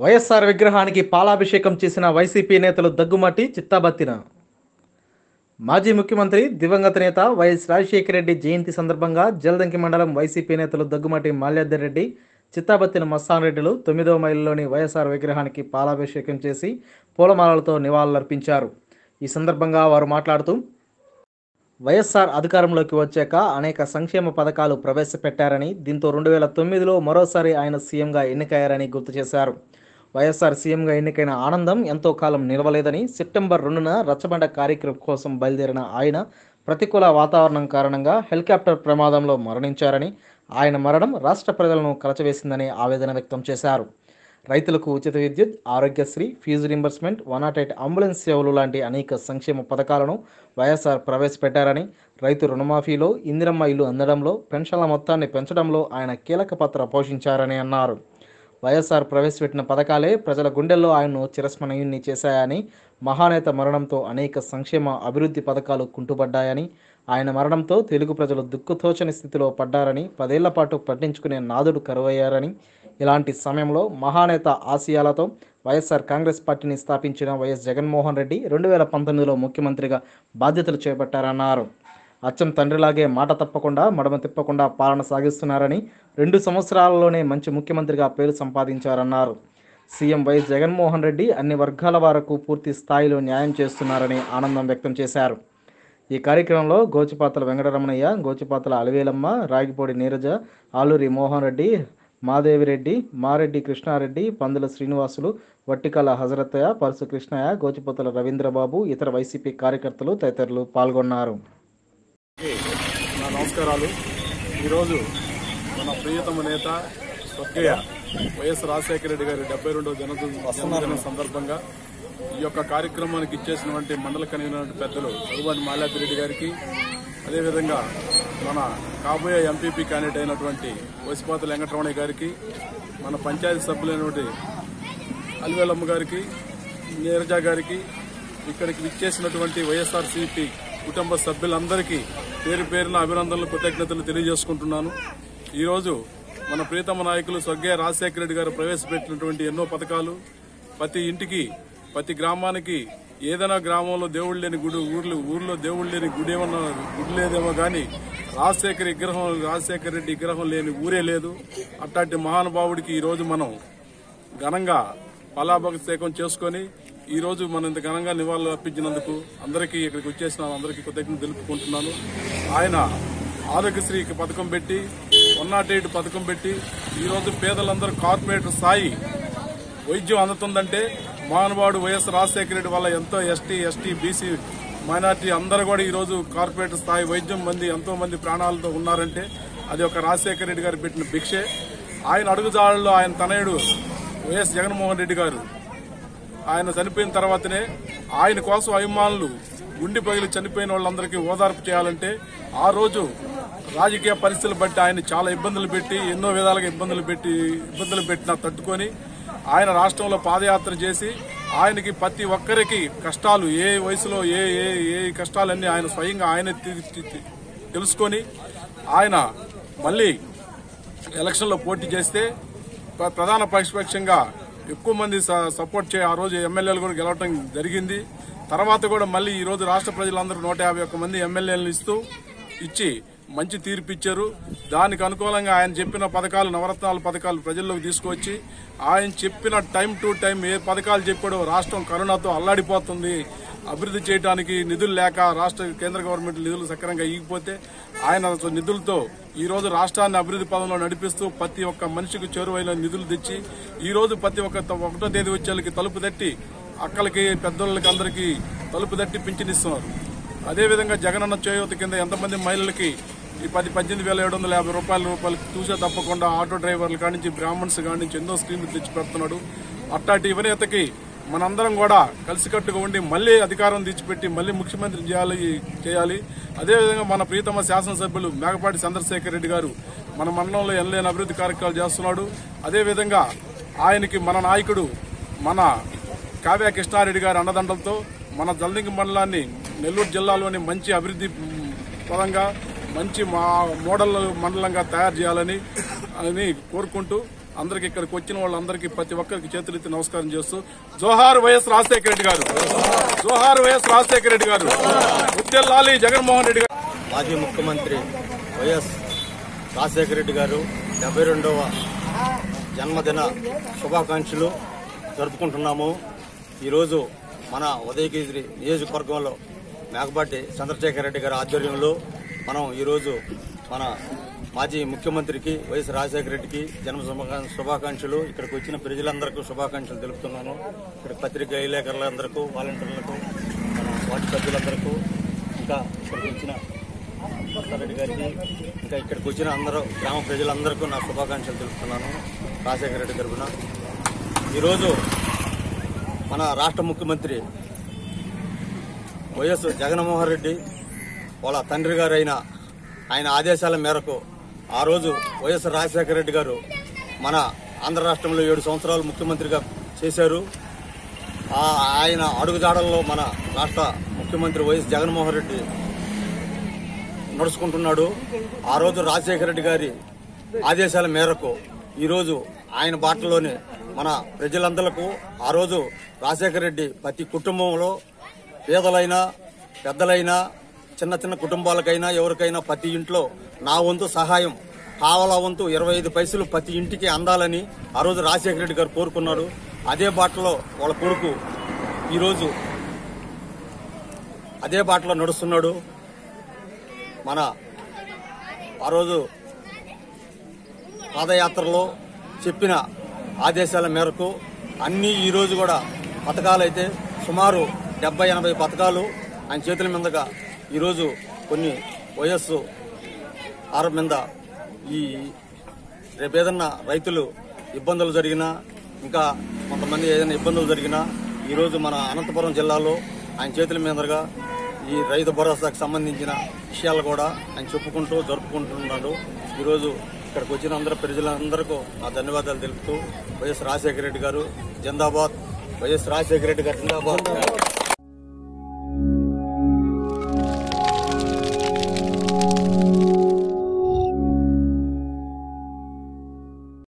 వైఎస్ఆర్ విగ్రహానికి పాలాభిషేకం చేసిన వైసీపీ నేతలు దగ్గుమట్టి చిత్తాబత్తిన. మాజీ ముఖ్యమంత్రి దివంగత నేత వైఎస్ రాజశేఖర రెడ్డి జయంతి సందర్భంగా జలదంకి మండలం వైసీపీ నేతలు దగ్గుమట్టి మాల్యాద్రి రెడ్డి చిత్తాబత్తిన మస్తాన్ రెడ్డిలు తొమ్మిదవ మైలులోని వైఎస్ఆర్ విగ్రహానికి పాలాభిషేకం చేసి పూలమాలలతో నివాళులర్పించారు. ఈ సందర్భంగా వారు మాట్లాడుతూ వైఎస్ఆర్ అధికారంలోకి వచ్చాక అనేక సంక్షేమ పథకాలు ప్రవేశపెట్టారని దీంతో రెండు వేల తొమ్మిదిలో మరోసారి ఆయన సీఎంగా ఎన్నికయ్యారని గుర్తు చేశారు. వైఎస్ఆర్ సీఎంగా ఎన్నికైన ఆనందం ఎంతో కాలం నిలవలేదని సెప్టెంబర్ రెండున రచ్చబండ కార్యక్రమం కోసం బయలుదేరిన ఆయన ప్రతికూల వాతావరణం కారణంగా హెలికాప్టర్ ప్రమాదంలో మరణించారని ఆయన మరణం రాష్ట్ర ప్రజలను కలచవేసిందని ఆవేదన వ్యక్తం చేశారు. రైతులకు ఉచిత విద్యుత్ Aarogyasri fee reimbursement one not eight ambulance సేవలు లాంటి అనేక సంక్షేమ పథకాలను వైఎస్ఆర్ ప్రవేశపెట్టారని రైతు రుణమాఫీలో ఇందిరమ్మ ఇల్లు అందడంలో పెన్షన్ల మొత్తాన్ని పెంచడంలో ఆయన కీలక పాత్ర పోషించారని అన్నారు. వైఎస్ఆర్ ప్రవేశపెట్టిన పథకాలే ప్రజల గుండెల్లో ఆయన్ను చిరస్మరణీయుణ్ణి చేశాయని మహానేత మరణంతో అనేక సంక్షేమ అభివృద్ధి పథకాలు కుంటుపడ్డాయని ఆయన మరణంతో తెలుగు ప్రజలు దుక్కుతోచని స్థితిలో పడ్డారని పదేళ్ళ పాటు పట్టించుకునే నాదుడు కరువయ్యారని ఇలాంటి సమయంలో మహానేత ఆశయాలతో వైఎస్ఆర్ కాంగ్రెస్ పార్టీని స్థాపించిన వైఎస్ జగన్మోహన్ రెడ్డి రెండు వేల పంతొమ్మిదిలో ముఖ్యమంత్రిగా బాధ్యతలు చేపట్టారన్నారు. అచ్చం తండ్రిలాగే మాట తప్పకుండా మడమ తిప్పకుండా పాలన సాగిస్తున్నారని రెండు సంవత్సరాలలోనే మంచి ముఖ్యమంత్రిగా పేరు సంపాదించారన్నారు. సీఎం వైఎస్ జగన్మోహన్ రెడ్డి అన్ని వర్గాల వరకు పూర్తి స్థాయిలో న్యాయం చేస్తున్నారని ఆనందం వ్యక్తం చేశారు. ఈ కార్యక్రమంలో గోచిపాతల వెంకటరమణయ్య గోచిపాతల అలివేలమ్మ రాగిపూడి నీరజ ఆలూరి మోహన్ రెడ్డి మాదేవిరెడ్డి మారెడ్డి కృష్ణారెడ్డి పందుల శ్రీనివాసులు వట్టికల హజరత్తయ్య పరుసు కృష్ణయ్య గోచిపోతల రవీంద్రబాబు ఇతర వైసీపీ కార్యకర్తలు తదితరులు పాల్గొన్నారు. నా నమస్కారాలు. ఈరోజు మన ప్రియతమ నేత స్వర్గయ్య వైఎస్ రాజశేఖర రెడ్డి గారి డెబ్బై రెండవ జన్మదిన సందర్భంగా ఈ యొక్క కార్యక్రమానికి ఇచ్చేసినటువంటి మండల కన్వీనర్ పెద్దలు రఘుబండి మాల్యాద్రి గారికి అదేవిధంగా మన కాబోయే ఎంపీపీ క్యాండిడేట్ అయినటువంటి వసిపాత వెంకటరమణయ్య గారికి మన పంచాయతీ సభ్యులైనటువంటి అలివేలమ్మ గారికి నీరజ గారికి ఇక్కడికి విచ్చేసినటువంటి వైఎస్ఆర్సీపీ కుటుంబ సభ్యులందరికీ పేరు పేరున అభినందనలు కృతజ్ఞతలు తెలియజేసుకుంటున్నాను. ఈరోజు మన ప్రీతమ నాయకులు స్వర్గీయ రాజశేఖర రెడ్డి గారు ప్రవేశపెట్టినటువంటి ఎన్నో పథకాలు. ప్రతి ఇంటికి ప్రతి గ్రామానికి ఏదైనా గ్రామంలో దేవుడు లేని గుడి ఊర్లు ఊర్లో దేవుడు లేని గుడి ఏమన్నా గుడి లేదేమో కానీ రాజశేఖర విగ్రహం రాజశేఖర రెడ్డి విగ్రహం లేని ఊరే లేదు. అట్లాంటి మహానుభావుడికి ఈరోజు మనం ఘనంగా పలాభిషేకం చేసుకొని ఈరోజు మనం ఇంత ఘనంగా నివాళులు అర్పించినందుకు అందరికీ ఇక్కడికి వచ్చేసిన అందరికీ కృతజ్ఞత తెలుపుకుంటున్నాను. ఆయన ఆరోగ్యశ్రీ పథకం పెట్టి వన్ నాట్ ఎయిట్ పథకం పెట్టి ఈరోజు పేదలందరూ కార్పొరేటర్ స్థాయి వైద్యం అందుతుందంటే మహానుభావుడు వైఎస్ రాజశేఖర రెడ్డి వల్ల ఎంతో ఎస్టీ ఎస్టీ బీసీ మైనార్టీ అందరూ కూడా ఈరోజు కార్పొరేటర్ స్థాయి వైద్యం మంది ఎంతో మంది ప్రాణాలతో ఉన్నారంటే అది ఒక రాజశేఖర రెడ్డి గారు పెట్టిన భిక్షే. ఆయన అడుగుజాడల్లో ఆయన తనయుడు వైఎస్ జగన్మోహన్ రెడ్డి గారు. ఆయన చనిపోయిన తర్వాతనే ఆయన కోసం అభిమానులు గుండె పగిలి చనిపోయిన వాళ్ళందరికీ ఓదార్పు చేయాలంటే ఆ రోజు రాజకీయ పరిస్థితులు బట్టి ఆయన చాలా ఇబ్బందులు పెట్టి ఎన్నో విధాలుగా ఇబ్బందులు పెట్టి ఇబ్బందులు పెట్టినా తట్టుకొని ఆయన రాష్ట్రంలో పాదయాత్ర చేసి ఆయనకి ప్రతి ఒక్కరికి కష్టాలు ఏ వయసులో ఏ ఏ ఏ కష్టాలన్నీ ఆయన స్వయంగా ఆయన తెలుసుకొని ఆయన మళ్ళీ ఎలక్షన్లో పోటీ చేస్తే ప్ర- ప్రధాన ప్రతిపక్షంగా ఎక్కువ మంది స- సపోర్ట్ చే ఆ రోజు ఎమ్మెల్యేలు కూడా గెలవటం జరిగింది. తర్వాత కూడా మళ్ళీ ఈరోజు రాష్ట్ర ప్రజలందరూ నూట యాభై ఒక్క మంది ఎమ్మెల్యేలను ఇస్తూ ఇచ్చి మంచి తీర్పు ఇచ్చారు. దానికి అనుకూలంగా ఆయన చెప్పిన పథకాలు నవరత్నాల పథకాలు ప్రజల్లోకి తీసుకొచ్చి ఆయన చెప్పిన టైం టు టైం ఏ పథకాలు చెప్పాడో రాష్ట్రం కరోనాతో అల్లాడిపోతుంది. అభివృద్ధి చేయడానికి నిధులు లేక రాష్ట్ర కేంద్ర గవర్నమెంట్ నిధులు సక్రమంగా ఇగిపోతే ఆయన నిధులతో ఈ రోజు రాష్ట్రాన్ని అభివృద్ధి పదంలో నడిపిస్తూ ప్రతి ఒక్క మనిషికి చేరువైన నిధులు తెచ్చి ఈ రోజు ప్రతి ఒక్క ఒకటో తేదీ వచ్చేళ్ళకి తలుపు తట్టి అక్కలకి పెద్దోళ్ళకి అందరికీ తలుపు తట్టి పింఛనిస్తున్నారు. అదేవిధంగా జగనన్న చేయూత కింద ఎంతమంది మహిళలకి ఈ పది పద్దెనిమిది వేల ఏడు వందల యాభై రూపాయల రూపాయలు చూసే తప్పకుండా ఆటో డ్రైవర్లు కానించి బ్రాహ్మణ్స్ కానించి ఎన్నో స్కీములు తెచ్చి పెడుతున్నాడు. అట్లాంటి యువనేతకి మనందరం కూడా కలిసికట్టుగా ఉండి మళ్ళీ అధికారం తెచ్చిపెట్టి మళ్ళీ ముఖ్యమంత్రి చేయాలి చేయాలి. అదేవిధంగా మన ప్రీతమ శాసనసభ్యులు మేకపాటి చంద్రశేఖర్ రెడ్డి గారు మన మండలంలో ఎనలేని అభివృద్ధి కార్యక్రమాలు చేస్తున్నాడు. అదేవిధంగా ఆయనకి మన నాయకుడు మన కావ్య కృష్ణారెడ్డి గారి అండదండలతో మన జల్దింగి మండలాన్ని నెల్లూరు జిల్లాలోని మంచి అభివృద్ధి పరంగా మంచి మా మోడల్ మండలంగా తయారు చేయాలని అని కోరుకుంటూ అందరికి ఇక్కడికి వచ్చిన వాళ్ళందరికీ ప్రతి ఒక్కరికి చేతులెత్తి నమస్కారం చేస్తూ జోహార్ వైఎస్ రాజశేఖర రెడ్డి గారు జోహార్ వైఎస్ రాజశేఖర రెడ్డి గారు ఉద్దెల్లాలి జగన్మోహన్ రెడ్డి గారు. మాజీ ముఖ్యమంత్రి వైఎస్ రాజశేఖర రెడ్డి గారు డెబ్బై రెండవ జన్మదిన శుభాకాంక్షలు జరుపుకుంటున్నాము. ఈరోజు మన ఉదయగిరి నియోజకవర్గంలో మేకపాటి చంద్రశేఖర రెడ్డి గారి ఆధ్వర్యంలో మనం ఈరోజు మన మాజీ ముఖ్యమంత్రికి వైఎస్ రాజశేఖర రెడ్డికి జన్మ శుభాకాంక్షలు. ఇక్కడికి వచ్చిన ప్రజలందరికీ శుభాకాంక్షలు తెలుపుతున్నాను. ఇక్కడ పత్రిక విలేకరులందరికీ వాలంటీర్లకు మన వార్డు సభ్యులందరికీ ఇంకా ఇక్కడికి వచ్చిన రెడ్డి గారికి ఇంకా ఇక్కడికి వచ్చిన అందరూ గ్రామ ప్రజలందరికీ నా శుభాకాంక్షలు తెలుపుతున్నాను రాజశేఖర రెడ్డి తరఫున. ఈరోజు మన రాష్ట్ర ముఖ్యమంత్రి వైఎస్ జగన్మోహన్ రెడ్డి వాళ్ళ తండ్రి గారు అయిన ఆయన ఆదేశాల మేరకు ఆ రోజు వైఎస్ రాజశేఖర రెడ్డి గారు మన ఆంధ్ర రాష్ట్రంలో ఏడు సంవత్సరాలు ముఖ్యమంత్రిగా చేశారు. ఆ ఆయన అడుగుజాడల్లో మన రాష్ట్ర ముఖ్యమంత్రి వైఎస్ జగన్మోహన్ రెడ్డి నడుచుకుంటున్నాడు. ఆ రోజు రాజశేఖర రెడ్డి గారి ఆదేశాల మేరకు ఈరోజు ఆయన బాటలోనే మన ప్రజలందరకు ఆ రోజు రాజశేఖర రెడ్డి ప్రతి కుటుంబంలో పేదలైనా పెద్దలైనా చిన్న చిన్న కుటుంబాలకైనా ఎవరికైనా ప్రతి ఇంట్లో నా వంతు సహాయం కావాల వంతు ఇరవై ఐదు పైసలు ప్రతి ఇంటికి అందాలని ఆ రోజు రాజశేఖర రెడ్డి గారు కోరుకున్నాడు అదే బాటలో వాళ్ళ కొడుకు ఈరోజు అదే బాటలో నడుస్తున్నాడు. మన ఆ రోజు పాదయాత్రలో చెప్పిన ఆదేశాల మేరకు అన్ని ఈరోజు కూడా కూడా పథకాలైతే సుమారు డెబ్బై ఎనభై పథకాలు ఆయన చేతుల మీదుగా ఈరోజు కొన్ని వయస్సు ఆరం మీద ఈ రేపేదన్నా రైతులు ఇబ్బందులు జరిగినా ఇంకా కొంతమంది ఏదైనా ఇబ్బందులు జరిగినా ఈరోజు మన అనంతపురం జిల్లాలో ఆయన చేతుల మీదుగా ఈ రైతు భరోసాకు సంబంధించిన విషయాలు కూడా ఆయన చెప్పుకుంటూ జరుపుకుంటున్నాడు. ఈరోజు ఇక్కడికి వచ్చిన అందరూ ప్రజలందరికీ నా ధన్యవాదాలు తెలుపుతూ వైఎస్ రాజశేఖర రెడ్డి గారు జిందాబాద్ వైఎస్ రాజశేఖర రెడ్డి గారు జిందాబాద్.